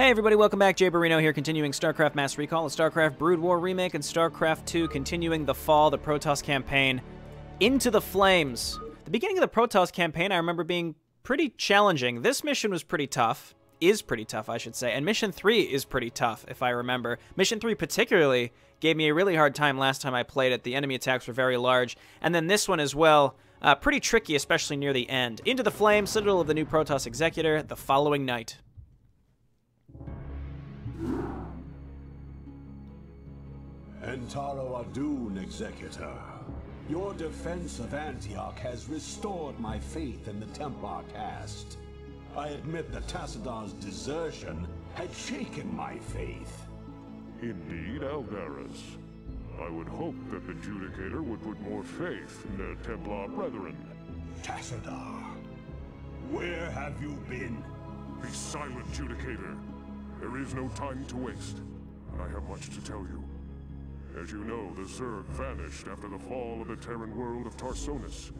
Hey everybody, welcome back. Jayborino here, continuing StarCraft Mass Recall, a StarCraft Brood War remake, and StarCraft 2 continuing the fall, the Protoss campaign, into the flames. The beginning of the Protoss campaign I remember being pretty challenging. This mission was pretty tough, is pretty tough, I should say, and Mission 3 is pretty tough, if I remember. Mission 3 particularly gave me a really hard time last time I played it. The enemy attacks were very large, and then this one as well, uh, pretty tricky, especially near the end. Into the Flames, Citadel of the new Protoss Executor, the following night. Entaro Adun, Executor. Your defense of Antioch has restored my faith in the Templar caste. I admit that Tassadar's desertion had shaken my faith. Indeed, Aldaris. I would hope that the Judicator would put more faith in their Templar brethren. Tassadar, where have you been? Be silent, Judicator. There is no time to waste. I have much to tell you. As you know, the Zerg vanished after the fall of the Terran world of Tarsonis.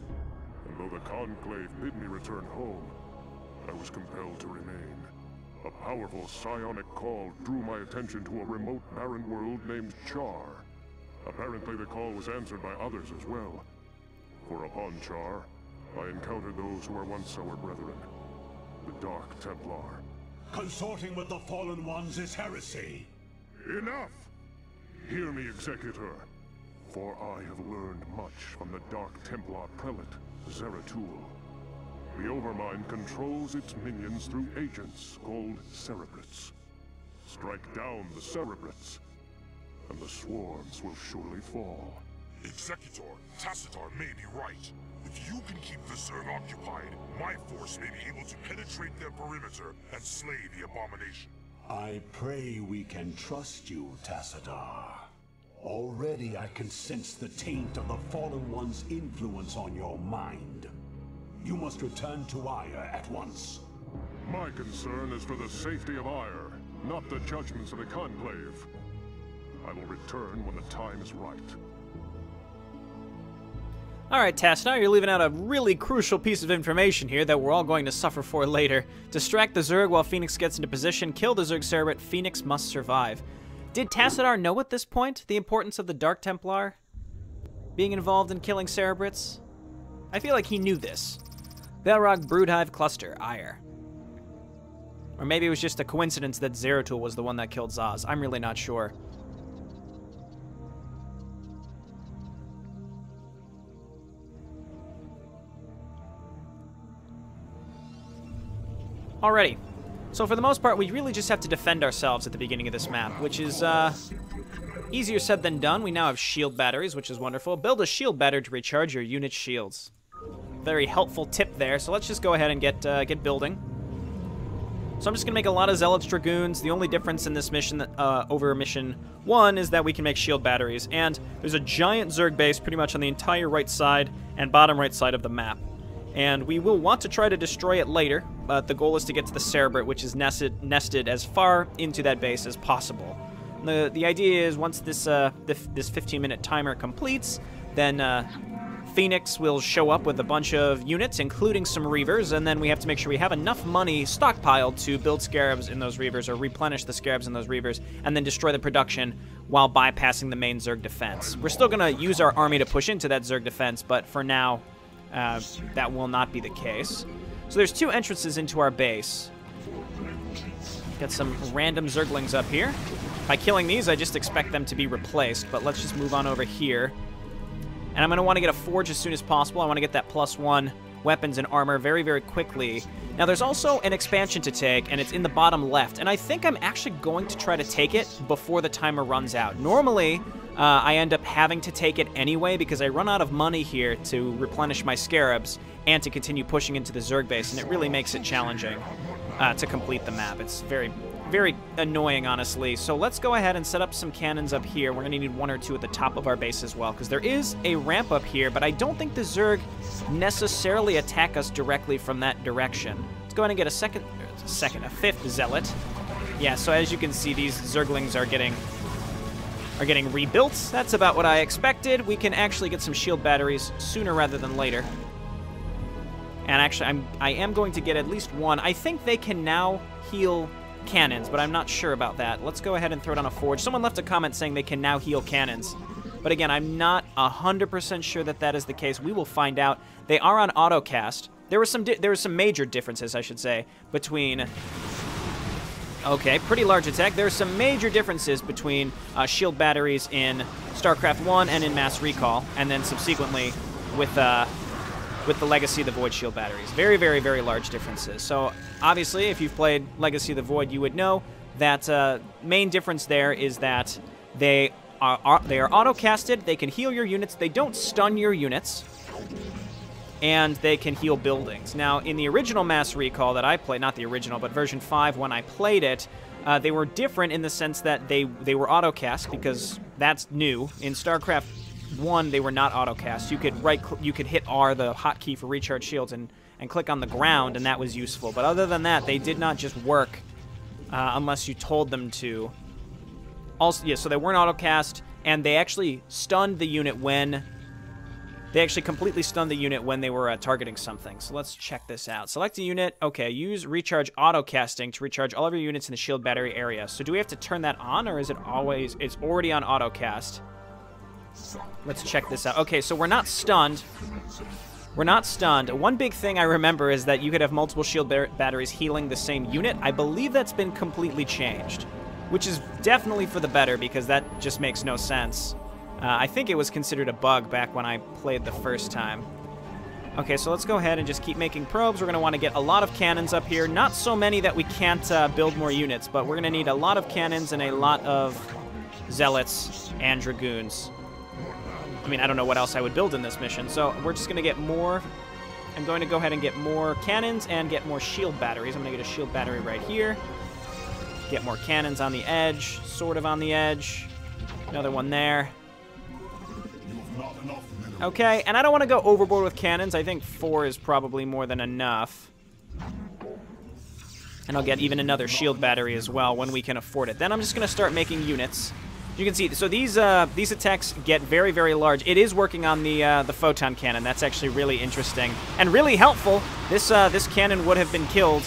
And though the Conclave bid me return home, I was compelled to remain. A powerful psionic call drew my attention to a remote barren world named Char. Apparently the call was answered by others as well. For upon Char, I encountered those who were once our brethren. The Dark Templar. Consorting with the Fallen Ones is heresy. Enough! Hear me, Executor, for I have learned much from the Dark Templar Prelate, Zeratul. The Overmind controls its minions through agents called Cerebrates. Strike down the Cerebrates, and the swarms will surely fall. Executor, Tassadar may be right. If you can keep the Zerg occupied, my force may be able to penetrate their perimeter and slay the abomination. I pray we can trust you, Tassadar. Already I can sense the taint of the Fallen One's influence on your mind. You must return to Aiur at once. My concern is for the safety of Aiur, not the judgments of the Conclave. I will return when the time is right. Alright, Tassadar, you're leaving out a really crucial piece of information here that we're all going to suffer for later. Distract the Zerg while Fenix gets into position, kill the Zerg Cerebrate, Fenix must survive. Did Tassadar know at this point the importance of the Dark Templar being involved in killing Cerebrates? I feel like he knew this. Velrog Broodhive Cluster, Aiur. Or maybe it was just a coincidence that Zeratul was the one that killed Zasz. I'm really not sure. Alrighty. So for the most part, we really just have to defend ourselves at the beginning of this map, which is uh, easier said than done. We now have shield batteries, which is wonderful. Build a shield battery to recharge your unit shields. Very helpful tip there. So let's just go ahead and get uh, get building. So I'm just going to make a lot of Zealots Dragoons. The only difference in this mission uh, over mission 1 is that we can make shield batteries. And there's a giant Zerg base pretty much on the entire right side and bottom right side of the map and we will want to try to destroy it later, but the goal is to get to the Cerebrate, which is nested, nested as far into that base as possible. The, the idea is once this, uh, this 15-minute timer completes, then uh, Fenix will show up with a bunch of units, including some Reavers, and then we have to make sure we have enough money stockpiled to build Scarabs in those Reavers, or replenish the Scarabs in those Reavers, and then destroy the production while bypassing the main Zerg defense. We're still going to use our army to push into that Zerg defense, but for now, uh, that will not be the case. So there's two entrances into our base. Got some random Zerglings up here. By killing these, I just expect them to be replaced, but let's just move on over here. And I'm going to want to get a forge as soon as possible. I want to get that plus one weapons and armor very, very quickly. Now, there's also an expansion to take, and it's in the bottom left. And I think I'm actually going to try to take it before the timer runs out. Normally, uh, I end up having to take it anyway because I run out of money here to replenish my scarabs and to continue pushing into the Zerg base, and it really makes it challenging uh, to complete the map. It's very, very annoying, honestly. So let's go ahead and set up some cannons up here. We're going to need one or two at the top of our base as well, because there is a ramp up here, but I don't think the Zerg necessarily attack us directly from that direction. Let's go ahead and get a second, a second, a fifth Zealot. Yeah, so as you can see, these Zerglings are getting are getting rebuilt. That's about what I expected. We can actually get some shield batteries sooner rather than later. And actually, I'm, I am going to get at least one. I think they can now heal cannons, but I'm not sure about that. Let's go ahead and throw down a forge. Someone left a comment saying they can now heal cannons. But again, I'm not 100% sure that that is the case. We will find out. They are on autocast. There were some there were some major differences, I should say, between Okay, pretty large attack. There are some major differences between uh, shield batteries in StarCraft 1 and in Mass Recall, and then subsequently with uh, with the Legacy of the Void shield batteries. Very, very, very large differences. So obviously, if you've played Legacy of the Void, you would know that uh, main difference there is that they are, are they are auto-casted. They can heal your units. They don't stun your units and they can heal buildings. Now, in the original Mass Recall that I played, not the original, but version 5, when I played it, uh, they were different in the sense that they, they were autocast, because that's new. In StarCraft 1, they were not autocast. You could right you could hit R, the hotkey for recharge shields, and, and click on the ground, and that was useful. But other than that, they did not just work uh, unless you told them to. Also, yeah, so they weren't autocast, and they actually stunned the unit when they actually completely stunned the unit when they were uh, targeting something. So let's check this out. Select a unit. Okay, use recharge auto casting to recharge all of your units in the shield battery area. So do we have to turn that on or is it always, it's already on auto cast? Let's check this out. Okay, so we're not stunned. We're not stunned. One big thing I remember is that you could have multiple shield batteries healing the same unit. I believe that's been completely changed, which is definitely for the better because that just makes no sense. Uh, I think it was considered a bug back when I played the first time. Okay, so let's go ahead and just keep making probes. We're going to want to get a lot of cannons up here. Not so many that we can't uh, build more units, but we're going to need a lot of cannons and a lot of zealots and dragoons. I mean, I don't know what else I would build in this mission, so we're just going to get more... I'm going to go ahead and get more cannons and get more shield batteries. I'm going to get a shield battery right here. Get more cannons on the edge, sort of on the edge. Another one there. Okay, and I don't want to go overboard with cannons. I think four is probably more than enough. And I'll get even another shield battery as well when we can afford it. Then I'm just going to start making units. You can see, so these uh, these attacks get very, very large. It is working on the uh, the photon cannon. That's actually really interesting and really helpful. This uh, this cannon would have been killed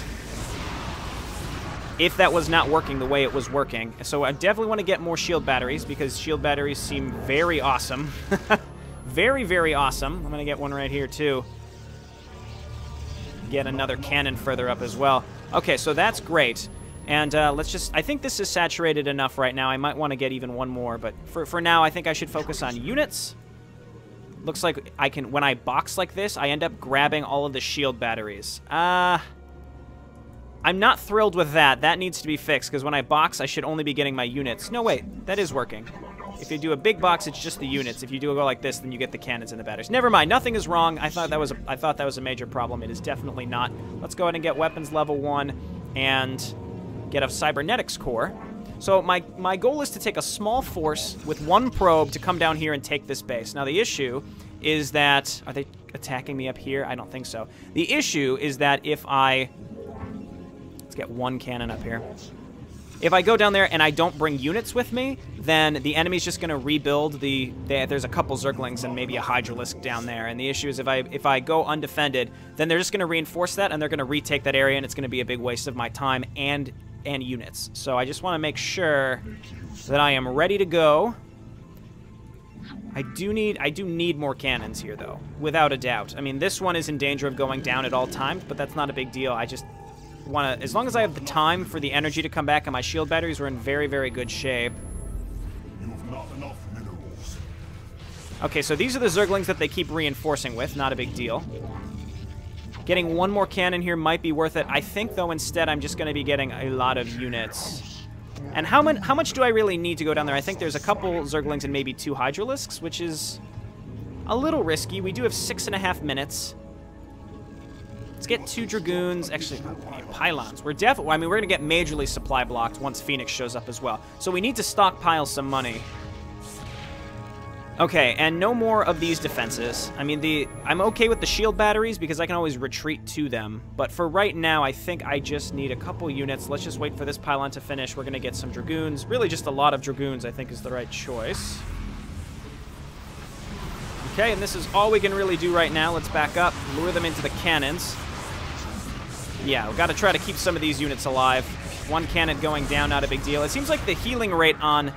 if that was not working the way it was working. So I definitely want to get more shield batteries because shield batteries seem very awesome. very, very awesome. I'm going to get one right here, too. Get another cannon further up as well. Okay, so that's great. And uh, let's just... I think this is saturated enough right now. I might want to get even one more, but for, for now, I think I should focus on units. Looks like I can... When I box like this, I end up grabbing all of the shield batteries. Uh... I'm not thrilled with that. That needs to be fixed, because when I box, I should only be getting my units. No, wait. That is working. If you do a big box, it's just the units. If you do a go like this, then you get the cannons and the batteries. Never mind. Nothing is wrong. I thought that was a, I thought that was a major problem. It is definitely not. Let's go ahead and get weapons level 1 and get a cybernetics core. So my, my goal is to take a small force with one probe to come down here and take this base. Now the issue is that... Are they attacking me up here? I don't think so. The issue is that if I Let's get one cannon up here. If I go down there and I don't bring units with me, then the enemy's just going to rebuild the, the... There's a couple Zerglings and maybe a Hydralisk down there. And the issue is if I if I go undefended, then they're just going to reinforce that and they're going to retake that area and it's going to be a big waste of my time and and units. So I just want to make sure that I am ready to go. I do need I do need more cannons here though, without a doubt. I mean, this one is in danger of going down at all times, but that's not a big deal. I just want to... As long as I have the time for the energy to come back and my shield batteries, we're in very, very good shape. Okay, so these are the Zerglings that they keep reinforcing with. Not a big deal. Getting one more cannon here might be worth it. I think, though, instead I'm just going to be getting a lot of units. And how, man, how much do I really need to go down there? I think there's a couple Zerglings and maybe two Hydralisks, which is a little risky. We do have six and a half minutes. Let's get two Dragoons. Actually, pylons. We're definitely, I mean, we're going to get majorly supply blocked once Fenix shows up as well. So we need to stockpile some money. Okay, and no more of these defenses. I mean, the I'm okay with the shield batteries because I can always retreat to them. But for right now, I think I just need a couple units. Let's just wait for this pylon to finish. We're going to get some Dragoons. Really just a lot of Dragoons, I think, is the right choice. Okay, and this is all we can really do right now. Let's back up, lure them into the cannons. Yeah, we've got to try to keep some of these units alive. One cannon going down, not a big deal. It seems like the healing rate on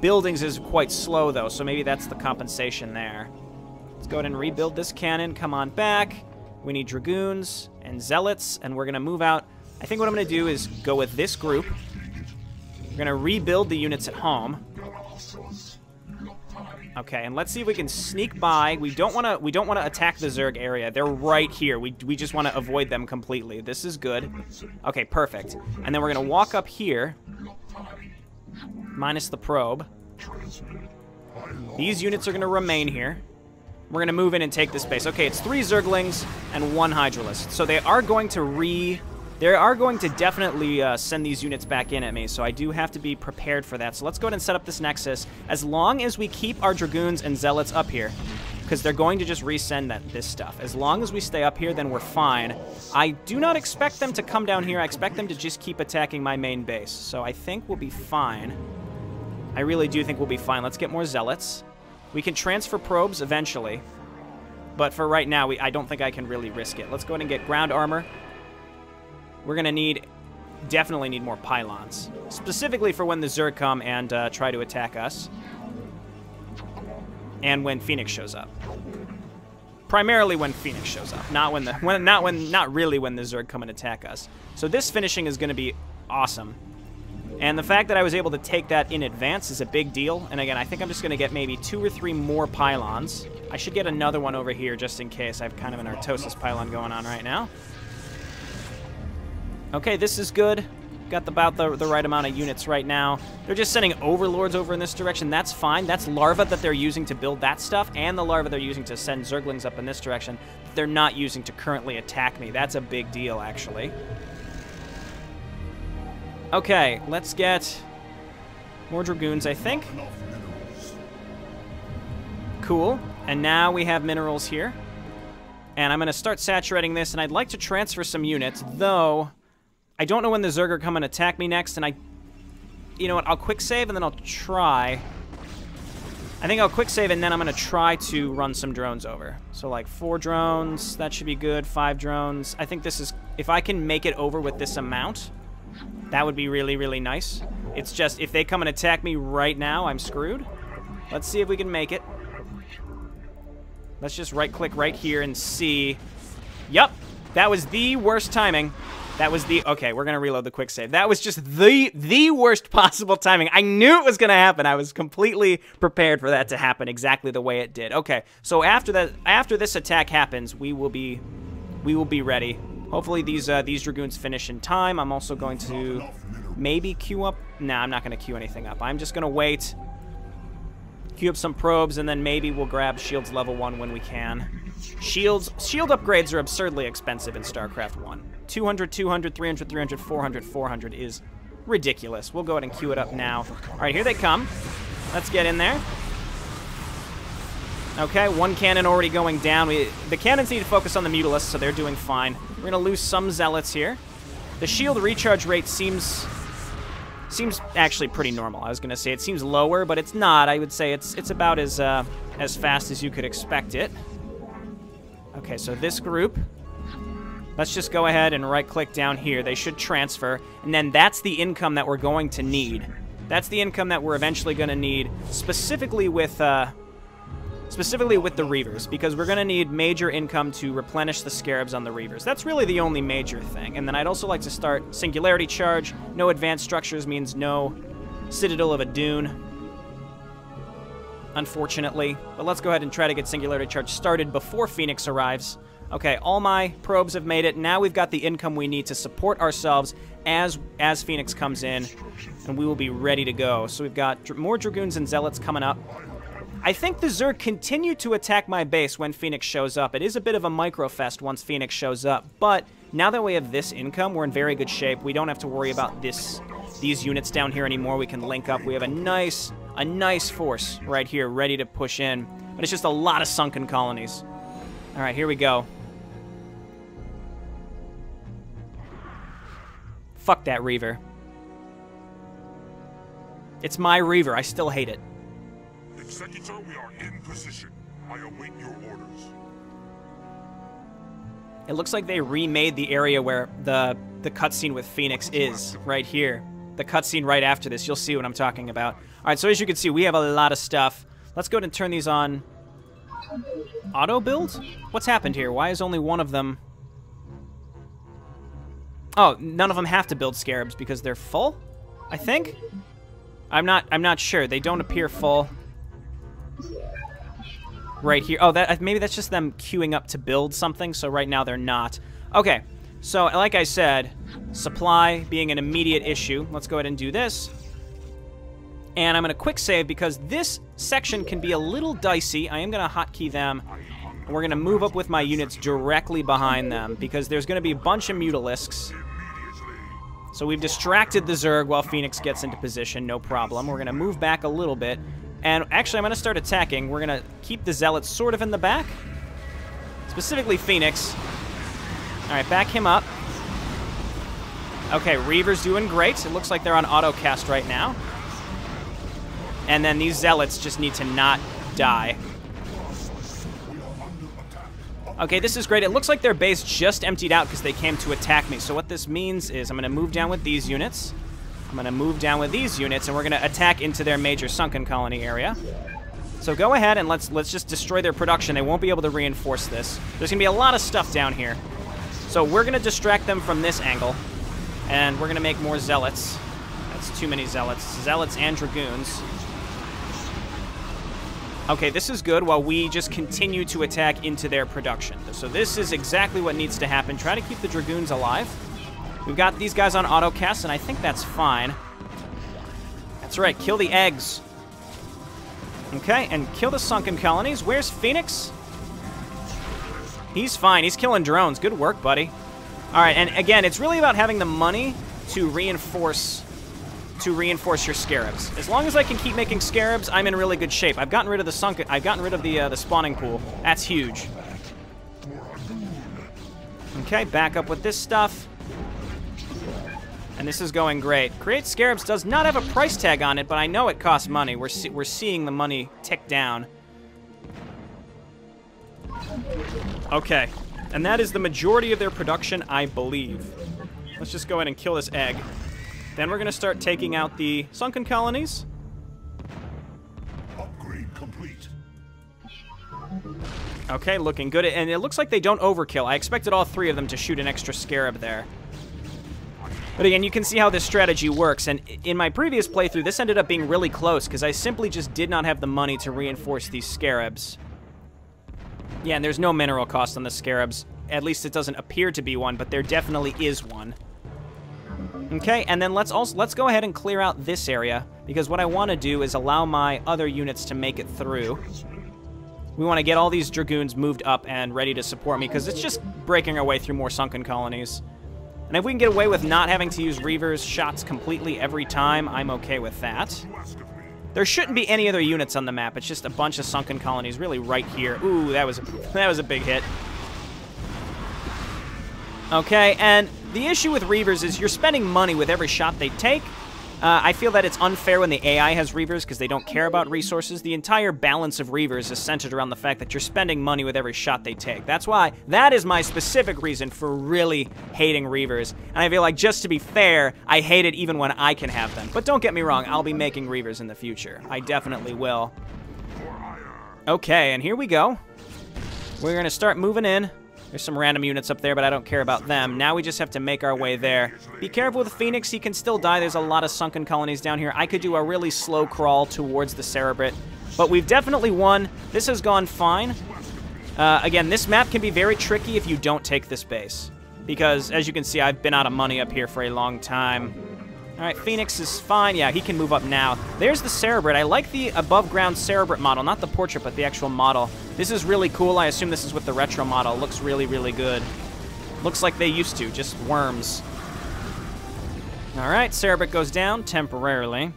buildings is quite slow, though, so maybe that's the compensation there. Let's go ahead and rebuild this cannon. Come on back. We need Dragoons and Zealots, and we're going to move out. I think what I'm going to do is go with this group. We're going to rebuild the units at home. Okay, and let's see if we can sneak by. We don't want to we don't want to attack the Zerg area. They're right here. We we just want to avoid them completely. This is good. Okay, perfect. And then we're going to walk up here minus the probe. These units are going to remain here. We're going to move in and take this base. Okay, it's three Zerglings and one Hydralisk. So they are going to re... They are going to definitely uh, send these units back in at me, so I do have to be prepared for that. So let's go ahead and set up this Nexus. As long as we keep our Dragoons and Zealots up here, because they're going to just resend that this stuff. As long as we stay up here, then we're fine. I do not expect them to come down here. I expect them to just keep attacking my main base. So I think we'll be fine. I really do think we'll be fine. Let's get more Zealots. We can transfer probes eventually. But for right now, we, I don't think I can really risk it. Let's go ahead and get ground armor. We're going to need, definitely need more pylons. Specifically for when the Zerg come and uh, try to attack us. And when Fenix shows up. Primarily when Fenix shows up, not when the when not when not really when the Zerg come and attack us. So this finishing is going to be awesome. And the fact that I was able to take that in advance is a big deal. And again, I think I'm just going to get maybe two or three more pylons. I should get another one over here just in case. I have kind of an Artosis pylon going on right now. Okay, this is good. Got about the, the right amount of units right now. They're just sending overlords over in this direction. That's fine. That's larva that they're using to build that stuff, and the larva they're using to send zerglings up in this direction they're not using to currently attack me. That's a big deal, actually. Okay, let's get more Dragoons, I think. Cool. And now we have minerals here. And I'm going to start saturating this, and I'd like to transfer some units, though I don't know when the Zerg are come and attack me next, and I... You know what, I'll quick save, and then I'll try... I think I'll quick save, and then I'm going to try to run some drones over. So, like, four drones, that should be good. Five drones. I think this is... If I can make it over with this amount, that would be really, really nice. It's just, if they come and attack me right now, I'm screwed. Let's see if we can make it. Let's just right-click right here and see. Yup, that was the worst timing. That was the... Okay, we're to reload the quick save. That was just the the worst possible timing. I knew it was to happen. I was completely prepared for that to happen exactly the way it did. Okay, so after that, after this attack happens, we will be we will be ready. Hopefully these uh, these Dragoons finish in time. I'm also going to maybe queue up... Nah, I'm not to queue anything up. I'm just to wait, queue up some probes, and then maybe we'll grab shields level 1 when we can. Shields, shield upgrades are absurdly expensive in StarCraft 1. 200, 200, 300, 300, 400, 400 is ridiculous. We'll go ahead and queue it up now. All right, here they come. Let's get in there. Okay, one cannon already going down. We, the cannons need to focus on the Mutalisks, so they're doing fine. We're going to lose some Zealots here. The shield recharge rate seems seems actually pretty normal. I was going to say it seems lower, but it's not. I would say it's it's about as uh, as fast as you could expect it. Okay, so this group, let's just go ahead and right-click down here. They should transfer, and then that's the income that we're going to need. That's the income that we're eventually going to need, specifically with uh, specifically with the Reavers, because we're going to need major income to replenish the Scarabs on the Reavers. That's really the only major thing. And then I'd also like to start Singularity Charge. No advanced structures means no Citadel of Adun Unfortunately. But let's go ahead and try to get Singularity Charge started before Fenix arrives. Okay, all my probes have made it. Now we've got the income we need to support ourselves as as Fenix comes in, and we will be ready to go. So we've got more Dragoons and Zealots coming up. I think the Zerg continue to attack my base when Fenix shows up. It is a bit of a microfest once Phoenix shows up, but now that we have this income, we're in very good shape. We don't have to worry about this these units down here anymore. We can link up. We have a nice a nice force right here ready to push in, but it's just a lot of sunken colonies. All right, here we go. Fuck that Reaver. It's my Reaver. I still hate it. Executor, we are in position. I await your orders. It looks like they remade the area where the the cutscene with Fenix is right here. The cutscene right after this. You'll see what I'm talking about. All right, so as you can see, we have a lot of stuff. Let's go ahead and turn these on. Auto build? What's happened here? Why is only one of them... Oh, none of them have to build scarabs because they're full? I think? I'm not I'm not sure. They don't appear full. Right here. Oh, that maybe that's just them queuing up to build something, so right now they're not. Okay. So, like I said, supply being an immediate issue. Let's go ahead and do this. And I'm going to quick save because this section can be a little dicey. I am going to hotkey them. And we're going to move up with my units directly behind them because there's going to be a bunch of Mutalisks. So we've distracted the Zerg while Fenix gets into position, no problem. We're going to move back a little bit. And actually, I'm going to start attacking. We're going to keep the Zealots sort of in the back. Specifically Fenix. All right, back him up. Okay, Reaver's doing great. It looks like they're on auto cast right now. And then these Zealots just need to not die. Okay, this is great. It looks like their base just emptied out because they came to attack me. So what this means is I'm going to move down with these units. I'm going to move down with these units, and we're going to attack into their major sunken colony area. So go ahead and let's let's just destroy their production. They won't be able to reinforce this. There's going to be a lot of stuff down here. So we're going to distract them from this angle, and we're going to make more zealots. That's too many zealots. Zealots and dragoons. Okay, this is good while we just continue to attack into their production. So this is exactly what needs to happen. Try to keep the Dragoons alive. We've got these guys on autocast, and I think that's fine. That's right, kill the eggs. Okay, and kill the sunken colonies. Where's Fenix? He's fine. He's killing drones. Good work, buddy. All right, and again, it's really about having the money to reinforce to reinforce your scarabs. As long as I can keep making scarabs, I'm in really good shape. I've gotten rid of the sunken. I've gotten rid of the uh, the spawning pool. That's huge. Okay, back up with this stuff. And this is going great. Create Scarabs does not have a price tag on it, but I know it costs money. We're, see we're seeing the money tick down. Okay. And that is the majority of their production, I believe. Let's just go ahead and kill this egg. Then we're going to start taking out the sunken colonies. Upgrade complete. Okay, looking good. And it looks like they don't overkill. I expected all three of them to shoot an extra scarab there. But again, you can see how this strategy works, and in my previous playthrough, this ended up being really close, because I simply just did not have the money to reinforce these scarabs. Yeah, and there's no mineral cost on the scarabs. At least it doesn't appear to be one, but there definitely is one. Okay, and then let's also let's go ahead and clear out this area because what I want to do is allow my other units to make it through. We want to get all these dragoons moved up and ready to support me because it's just breaking our way through more sunken colonies. And if we can get away with not having to use Reaver's shots completely every time, I'm okay with that. There shouldn't be any other units on the map. It's just a bunch of sunken colonies really right here. Ooh, that was a, that was a big hit. Okay, and the issue with Reavers is you're spending money with every shot they take. Uh, I feel that it's unfair when the AI has Reavers because they don't care about resources. The entire balance of Reavers is centered around the fact that you're spending money with every shot they take. That's why, that is my specific reason for really hating Reavers. And I feel like, just to be fair, I hate it even when I can have them. But don't get me wrong, I'll be making Reavers in the future. I definitely will. Okay, and here we go. We're to start moving in. There's some random units up there, but I don't care about them. Now we just have to make our way there. Be careful with Fenix. He can still die. There's a lot of sunken colonies down here. I could do a really slow crawl towards the Cerebrate. But we've definitely won. This has gone fine. Uh, again, this map can be very tricky if you don't take this base. Because, as you can see, I've been out of money up here for a long time. All right, Fenix is fine. Yeah, he can move up now. There's the Cerebrate. I like the above-ground Cerebrate model. Not the portrait, but the actual model. This is really cool. I assume this is with the retro model. Looks really, really good. Looks like they used to, just worms. All right, Cerebrate goes down temporarily.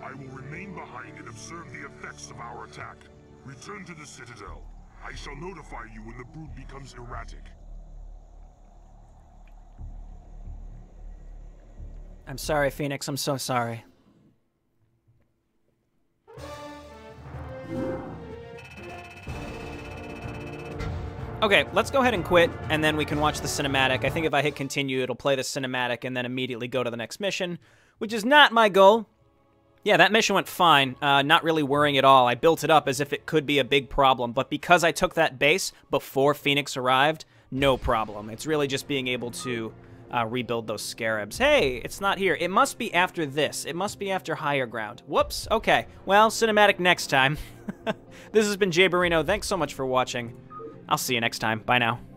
I will remain behind and observe the effects of our attack. Return to the Citadel. I shall notify you when the brood becomes erratic. I'm sorry, Fenix. I'm so sorry. Okay, let's go ahead and quit, and then we can watch the cinematic. I think if I hit continue, it'll play the cinematic and then immediately go to the next mission, which is not my goal. Yeah, that mission went fine. Uh, not really worrying at all. I built it up as if it could be a big problem, but because I took that base before Fenix arrived, no problem. It's really just being able to uh, rebuild those scarabs. Hey, it's not here. It must be after this. It must be after higher ground. Whoops. Okay. Well, cinematic next time. this has been Jayborino. Thanks so much for watching. I'll see you next time. Bye now.